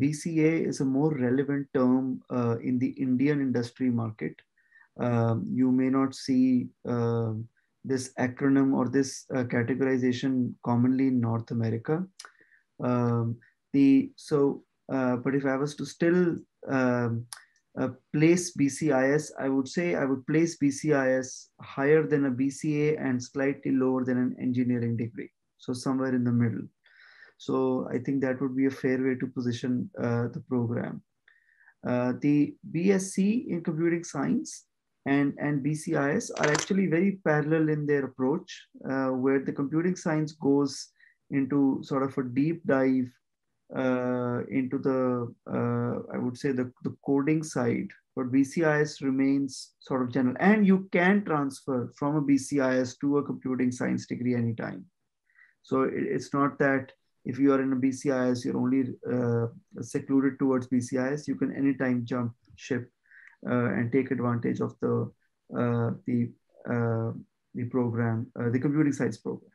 BCA is a more relevant term uh, in the Indian industry market. Um, you may not see uh, this acronym or this uh, categorization commonly in North America. Um, the so, uh, but if I was to still um, uh, place BCIS, I would say I would place BCIS higher than a BCA and slightly lower than an engineering degree. So somewhere in the middle. So I think that would be a fair way to position uh, the program. Uh, the BSc in computing science and, and BCIS are actually very parallel in their approach, uh, where the computing science goes into sort of a deep dive uh, into the, uh, I would say, the, the coding side, but BCIS remains sort of general. And you can transfer from a BCIS to a computing science degree anytime. So it, it's not that if you are in a BCIS, you're only uh, secluded towards BCIS, you can anytime jump ship uh, and take advantage of the uh, the uh, the program, uh, the computing science program.